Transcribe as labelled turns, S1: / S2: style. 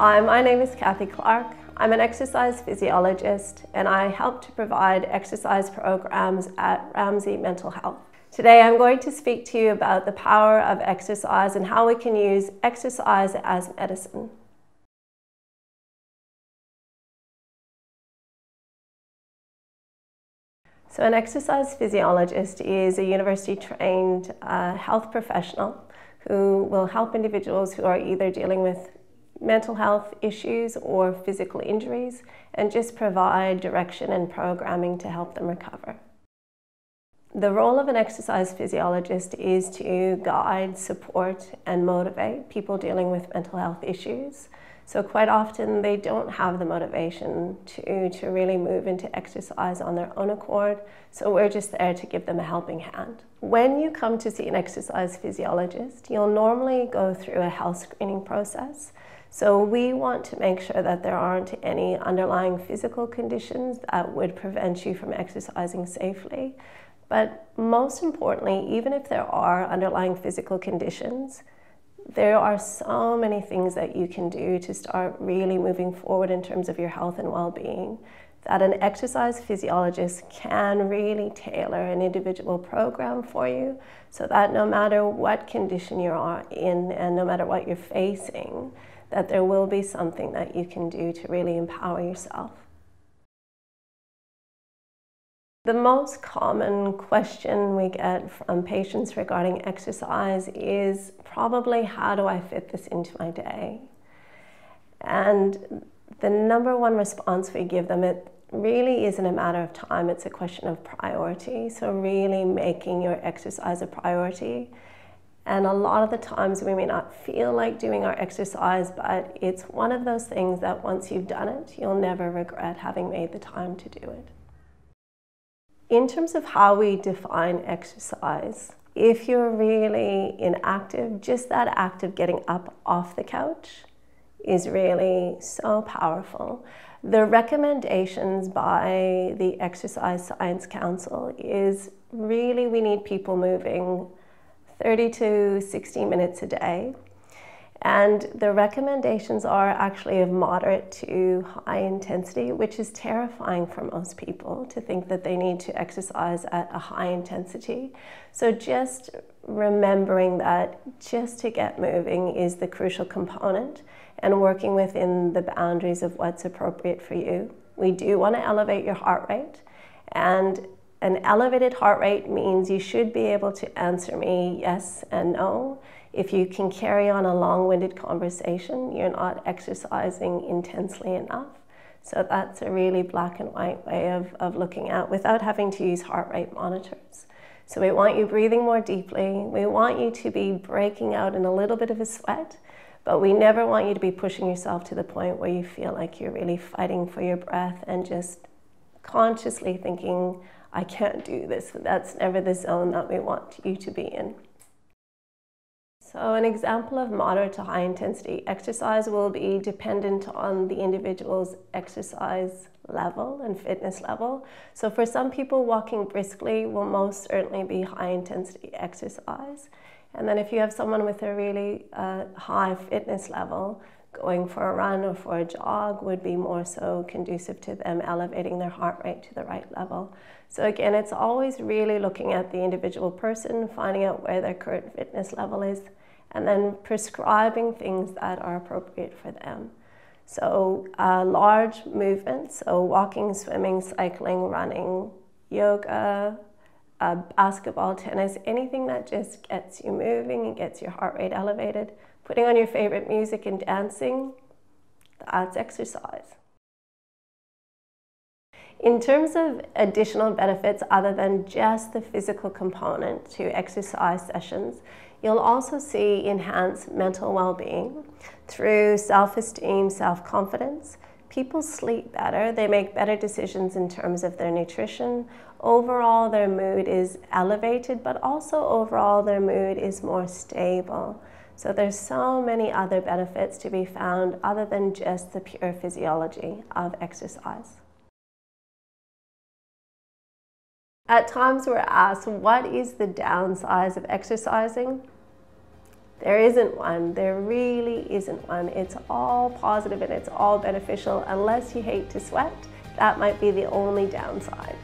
S1: Hi, my name is Kathy Clarke. I'm an exercise physiologist and I help to provide exercise programs at Ramsay Mental Health. Today I'm going to speak to you about the power of exercise and how we can use exercise as medicine. So an exercise physiologist is a university trained uh, health professional who will help individuals who are either dealing with mental health issues or physical injuries and just provide direction and programming to help them recover. The role of an exercise physiologist is to guide, support, and motivate people dealing with mental health issues. So quite often they don't have the motivation to, to really move into exercise on their own accord. So we're just there to give them a helping hand. When you come to see an exercise physiologist, you'll normally go through a health screening process. So we want to make sure that there aren't any underlying physical conditions that would prevent you from exercising safely. But most importantly, even if there are underlying physical conditions, there are so many things that you can do to start really moving forward in terms of your health and well-being that an exercise physiologist can really tailor an individual program for you so that no matter what condition you're in and no matter what you're facing, that there will be something that you can do to really empower yourself. The most common question we get from patients regarding exercise is probably how do I fit this into my day? And the number one response we give them, it really isn't a matter of time, it's a question of priority. So really making your exercise a priority and a lot of the times we may not feel like doing our exercise, but it's one of those things that once you've done it, you'll never regret having made the time to do it. In terms of how we define exercise, if you're really inactive, just that act of getting up off the couch is really so powerful. The recommendations by the Exercise Science Council is really we need people moving 30 to 60 minutes a day. And the recommendations are actually of moderate to high intensity, which is terrifying for most people to think that they need to exercise at a high intensity. So just remembering that just to get moving is the crucial component and working within the boundaries of what's appropriate for you. We do want to elevate your heart rate and an elevated heart rate means you should be able to answer me yes and no. If you can carry on a long-winded conversation, you're not exercising intensely enough. So that's a really black and white way of, of looking at without having to use heart rate monitors. So we want you breathing more deeply. We want you to be breaking out in a little bit of a sweat, but we never want you to be pushing yourself to the point where you feel like you're really fighting for your breath and just consciously thinking, I can't do this. That's never the zone that we want you to be in. So an example of moderate to high intensity exercise will be dependent on the individual's exercise level and fitness level. So for some people, walking briskly will most certainly be high intensity exercise. And then if you have someone with a really uh, high fitness level, going for a run or for a jog would be more so conducive to them elevating their heart rate to the right level. So again, it's always really looking at the individual person, finding out where their current fitness level is, and then prescribing things that are appropriate for them. So uh, large movements, so walking, swimming, cycling, running, yoga, uh, basketball, tennis, anything that just gets you moving and gets your heart rate elevated Putting on your favorite music and dancing, that's exercise. In terms of additional benefits other than just the physical component to exercise sessions, you'll also see enhanced mental well-being through self-esteem, self-confidence. People sleep better, they make better decisions in terms of their nutrition. Overall, their mood is elevated, but also overall their mood is more stable. So there's so many other benefits to be found other than just the pure physiology of exercise. At times we're asked, what is the downside of exercising? There isn't one. There really isn't one. It's all positive and it's all beneficial unless you hate to sweat. That might be the only downside.